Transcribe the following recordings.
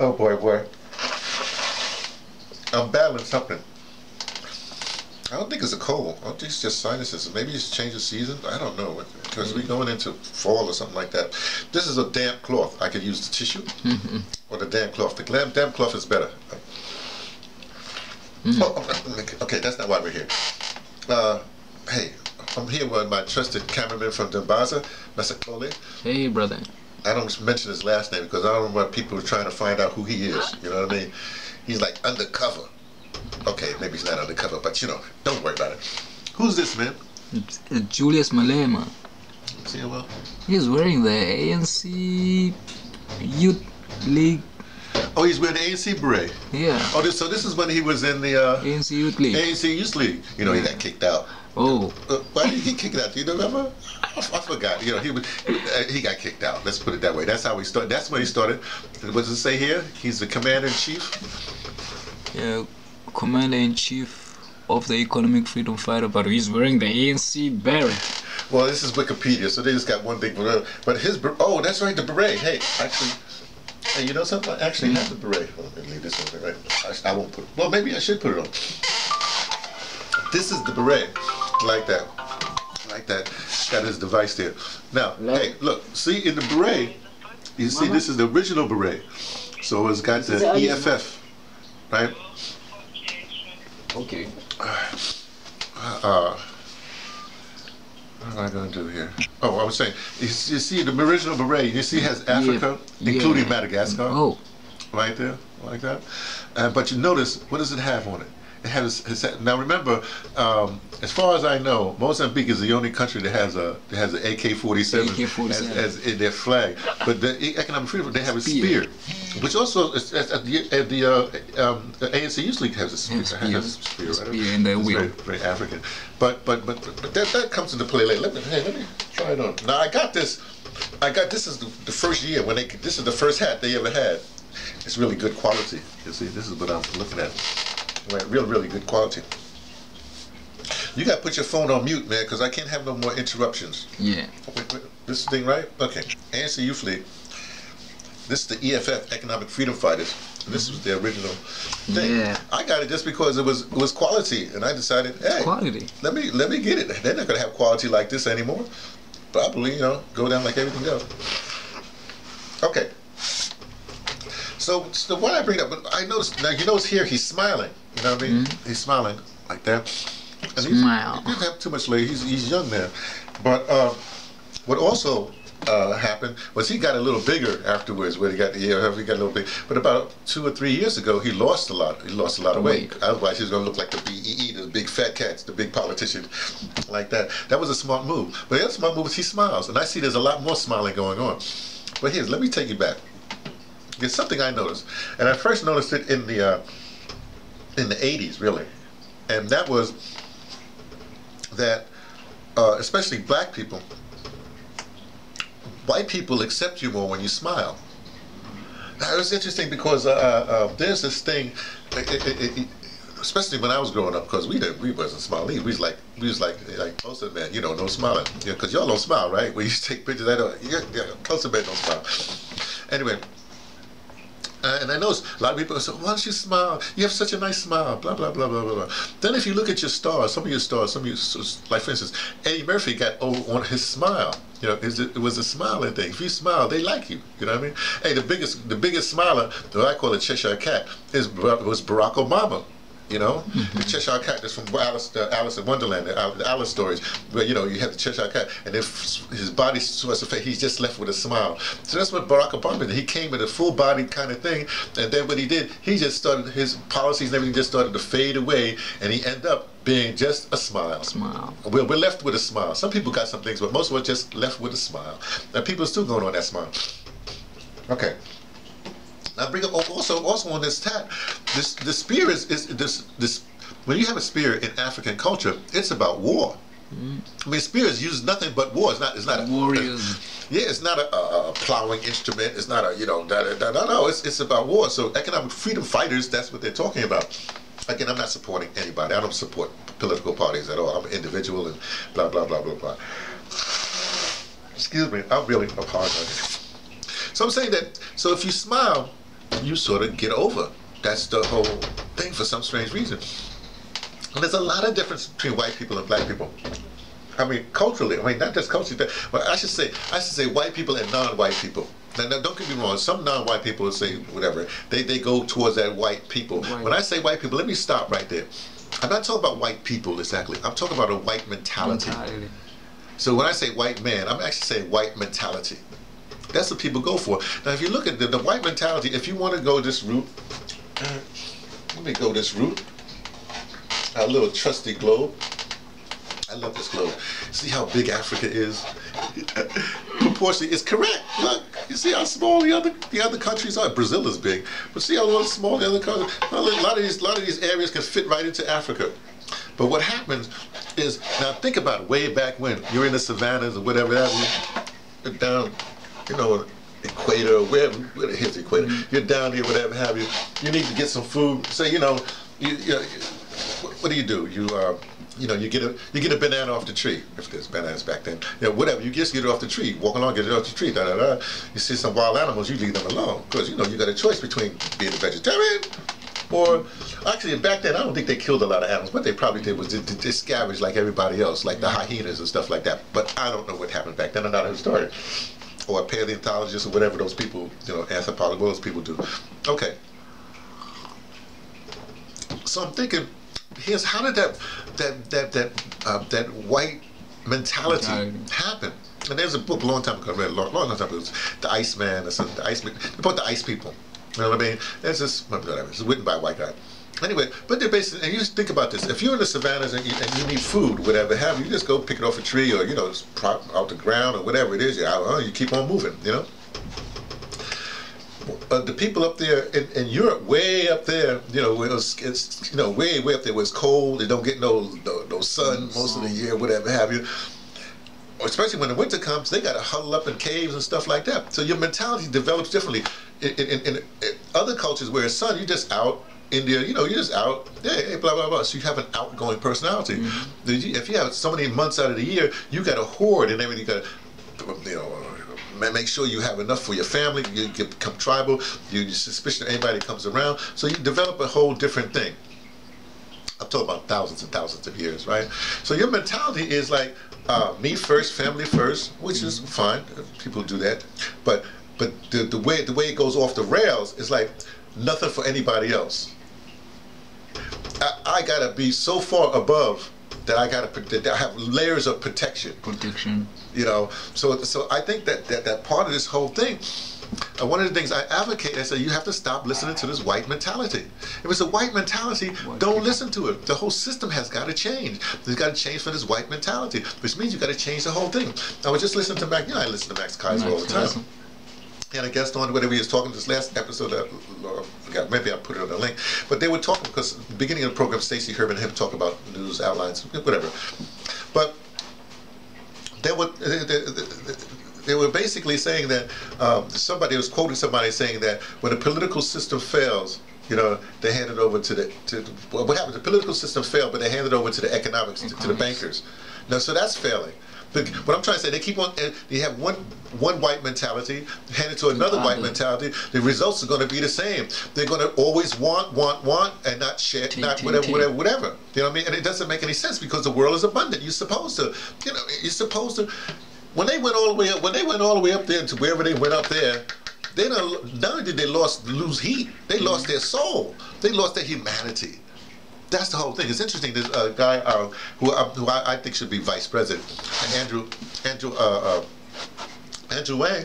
Oh boy, boy. I'm battling something. I don't think it's a cold. I don't think it's just sinuses. Maybe it's a change of season. I don't know because we're going into fall or something like that. This is a damp cloth. I could use the tissue or the damp cloth. The damp, damp cloth is better. Oh, okay, that's not why we're here. Uh, hey, I'm here with my trusted cameraman from Dambaza, Masixole. Hey, brother. I don't mention his last name because I don't want people trying to find out who he is. You know what I mean? He's like undercover. Okay, maybe he's not undercover, but you know, don't worry about it. Who's this man? It's, Julius Malema. See him well? He's wearing the ANC Youth League. Oh, he's wearing the ANC beret. Yeah, Oh, this, so this is when he was in the uh, ANC Youth League. ANC Youth League. You know, he got kicked out. Oh, Uh, why did he get kicked out? Do you remember? I, I forgot. You know, he was, uh, he got kicked out. Let's put it that way. That's how he started. That's when he started. What does it say here? He's the commander in chief. yeah, Commander in Chief of the Economic Freedom Fighter, but he's wearing the ANC beret. Well, this is Wikipedia, so they just got one big beret. But his oh, that's right, the beret. Hey, actually, hey, you know something? I actually have the beret. On, let me leave this over right. I, I won't put. it. Well, maybe I should put it on. This is the beret, like that, like that. Got his device there. Now, Love hey, look. See in the beret, you see Mama. this is the original beret. So it's got the. EFF, right? Okay. uh, what am I going to do here? Oh, I was saying, you, see the original beret, you see it has Africa, Yeah. including Yeah. Madagascar, Oh, right there, like that. Uh, but you notice, what does it have on it? It has, it now remember, um, as far as I know, Mozambique is the only country that has a that has an AK-47 AK-47. as, as in their flag. But the economic freedom, they have a spear, Spear. which also is, at the, at the uh, um, ANC Youth League has a spear. Has a spear. spear, right? Spear in the It's wheel. Very, very African. But but but but that, that comes into play later. Let me hey, let me try it on. Now I got this. I got this is the, the first year when they this is the first hat they ever had. It's really good quality. You see, this is what I'm looking at. Right, real really good quality. You got to put your phone on mute, man, because I can't have no more interruptions. yeah. Oh, wait, wait, this thing right? Okay. ANC Youth League. This is the EFF, Economic Freedom Fighters. This was the original thing. Yeah. I got it just because it was it was quality, and I decided, hey, Quality. let me let me get it. They're not gonna have quality like this anymore. Probably, you know, go down like everything else. Okay. So, so why I bring up, But I noticed now. You notice here he's smiling. You know what I mean? He's smiling like that. And he's- Smile. He didn't have too much leg. He's he's young there. But uh, what also uh, happened was he got a little bigger afterwards. Where he got the yeah, he got a little big. But about two or three years ago, he lost a lot. He lost a lot of weight. Otherwise, he was gonna look like the BEE, the big fat cats, the big politician, like that. That was a smart move. But the other smart move is he smiles, and I see there's a lot more smiling going on. But here's, let me take you back. It's something I noticed, and I first noticed it in the uh, in the '80s, really, and that was that, uh, especially black people, white people accept you more when you smile. Now, it was interesting because uh, uh, there's this thing, it, it, it, especially when I was growing up, because we didn't, we wasn't smiling. We was like, we was like, like the men, you know, no smiling, yeah, because y'all don't smile, right? When you take pictures, I don't, yeah, yeah, close to men don't smile. Anyway, uh, and I know a lot of people say, why don't you smile? You have such a nice smile, blah, blah, blah, blah, blah, blah. Then if you look at your stars, some of your stars, some of your, like for instance, Eddie Murphy got over on his smile. You know, it, it was a smiling thing. If you smile, they like you. You know what I mean? Hey, the biggest, the biggest smiler, that I call a Cheshire Cat, is was Barack Obama. You know, the Cheshire Cat is from Alice, uh, Alice in Wonderland, the, Al- the Alice stories, where you know you have the Cheshire Cat, and if his body the face, he's just left with a smile. So that's what Barack Obama did. He came with a full body kind of thing, and then what he did, he just started his policies and everything just started to fade away, and he ended up being just a smile. Smile. We're, we're left with a smile. Some people got some things, but most of us just left with a smile. And people are still going on that smile. Okay. Now bring up also also on this tat, this the spear is, is this this when you have a spear in African culture, it's about war. Mm. I mean, spears use nothing but war. It's not. It's not a, Warriors. yeah, it's not a, a, a plowing instrument. It's not a you know da, da, da, no no. It's it's about war. So economic freedom fighters. That's what they're talking about. Again, I'm not supporting anybody. I don't support political parties at all. I'm an individual and blah blah blah blah blah. Excuse me. I'm really apologizing. So I'm saying that. So if you smile, you sort of get over. That's the whole thing for some strange reason. And there's a lot of difference between white people and black people. I mean, culturally. I mean, not just culturally, but I should say, I should say, white people and non-white people. Now, now, don't get me wrong. Some non-white people will say whatever. They they go towards that white people. Right. When I say white people, let me stop right there. I'm not talking about white people exactly. I'm talking about a white mentality. Mentality. So when I say white man, I'm actually saying white mentality. That's what people go for. Now, if you look at the, the white mentality, if you want to go this route, let me go this route. Our little trusty globe. I love this globe. See how big Africa is? Proportionally, it's correct. Look, you see how small the other the other countries are. Brazil is big, but see how small the other countries. A lot of these a lot of these areas can fit right into Africa. But what happens is now think about it, way back when you're in the savannas or whatever that is, down, you know, equator or wherever, where the equator. You're down here, whatever have you. You need to get some food. So you know, you, you know, what, do you do? You uh, you know, you get a you get a banana off the tree. If there's bananas back then, you know, whatever. You just get it off the tree. Walk along, get it off the tree. Da da da. You see some wild animals, you leave them alone because you know you got a choice between being a vegetarian or actually back then I don't think they killed a lot of animals. What they probably did was they, they scavenged like everybody else, like the hyenas and stuff like that. But I don't know what happened back then. I'm not a historian or a paleontologist or whatever those people, you know, anthropologists, those people do. Okay. So I'm thinking, here's how did that that that that uh, that white mentality Mentality. happen? And there's a book a long time ago, I read a long, long time ago, it was The Iceman, or something, the Iceman, about the ice people. You know what I mean? It's just, whatever, it's written by a white guy. Anyway, but they're basically, and you just think about this. If you're in the savannas and you, and you need food, whatever have you, just go pick it off a tree or, you know, prop out the ground or whatever it is, you, you keep on moving, you know? uh, the people up there in, in Europe, way up there, you know, it was, it's you know way way up there where it's cold. They don't get no no, no sun most of the year, whatever have you. Especially when the winter comes, they got to huddle up in caves and stuff like that. So your mentality develops differently. In, in, in, in other cultures where it's sun, you just out. India, you know, you're just out, hey, blah blah blah. So you have an outgoing personality. If you have so many months out of the year, you got a hoard and everything. You got, you know, make sure you have enough for your family. You become tribal. You, suspicion of anybody that comes around. So you develop a whole different thing. I'm talking about thousands and thousands of years, right? So your mentality is like uh, me first, family first, which is fine. People do that, but but the, the way the way it goes off the rails is like nothing for anybody else. I, I gotta be so far above that I gotta that I have layers of protection Protection. you know so so i think that that, that part of this whole thing uh, one of the things I advocate, I say you have to stop listening to this white mentality. If it's a white mentality, White don't people. listen to it. The whole system has got to change. It's got to change for this white mentality, which means you got to change the whole thing. I was just listening to Max. You know, I listen to Max Keiser all the time. Keiser. And I guessed on whether we was talking this last episode. Uh, I forgot. Maybe I put it on the link. But they were talking because the beginning of the program, Stacy Herbert and him talk about news outlines, whatever. But they were they, they, they- were basically saying that um, somebody was quoting somebody saying that when the political system fails, you know, they hand it over to the to the, what happened, The political system failed, but they hand it over to the economics, to, to the bankers. No, so that's failing. But what I'm trying to say, they keep on. They have one one white mentality, hand it to another white mentality. The results are going to be the same. They're going to always want, want, want, and not share, not whatever, whatever, whatever. You know what I mean? And it doesn't make any sense because the world is abundant. You're supposed to, you know, you're supposed to. When they went all the way up, when they went all the way up there to wherever they went up there, they don't. Not only did they lost lose heat, they lost their soul. They lost their humanity. That's the whole thing. It's interesting. There's a guy uh, who, uh, who I, I think should be vice president, Andrew Andrew uh, uh, Andrew Wang,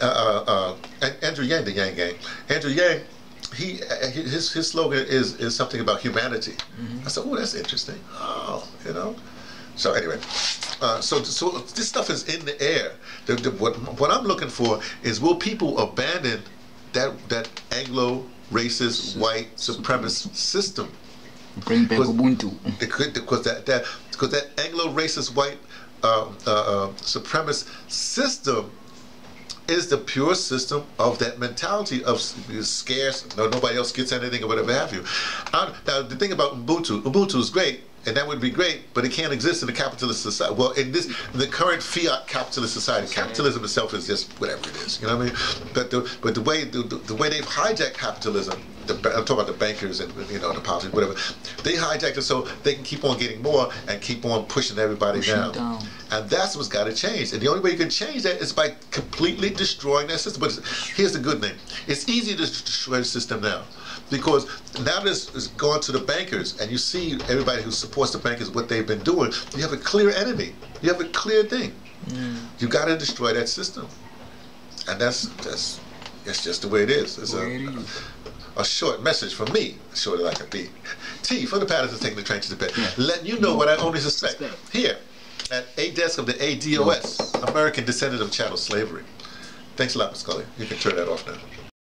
uh, uh, Andrew Yang, the Yang Gang. Andrew Yang, he his his slogan is is something about humanity. I said, oh, that's interesting. Oh, you know. So anyway, uh, so so this stuff is in the air. The, the, what what I'm looking for is will people abandon that that Anglo racist white supremacist system? Bring back Ubuntu. Because that that because that Anglo racist white uh, uh, uh, supremacist system is the pure system of that mentality of scarce. No, nobody else gets anything or whatever have you. I, now the thing about Ubuntu, Ubuntu is great. and that would be great, but it can't exist in a capitalist society. Well, in this, the current fiat capitalist society, capitalism itself is just whatever it is. You know what I mean? But the but the way the, the way they've hijacked capitalism, the, I'm talking about the bankers and you know the politics, whatever. They hijacked it so they can keep on getting more and keep on pushing everybody Pushing down. down. And that's what's got to change. And the only way you can change that is by completely destroying that system. But here's the good thing: it's easy to destroy the system now. Because now this is going to the bankers, and you see everybody who supports the bankers what they've been doing. You have a clear enemy. You have a clear thing. Mm. You got to destroy that system, and that's that's that's just the way it is. It's a, it is. A short message from me, short as I can be. T for the Pattersons taking the train to Tibet, letting you know what I only suspect. Suspect. Here, at a desk of the ADOS, American Descendant of Chattel Slavery. Thanks a lot, Masixole. You can turn that off now.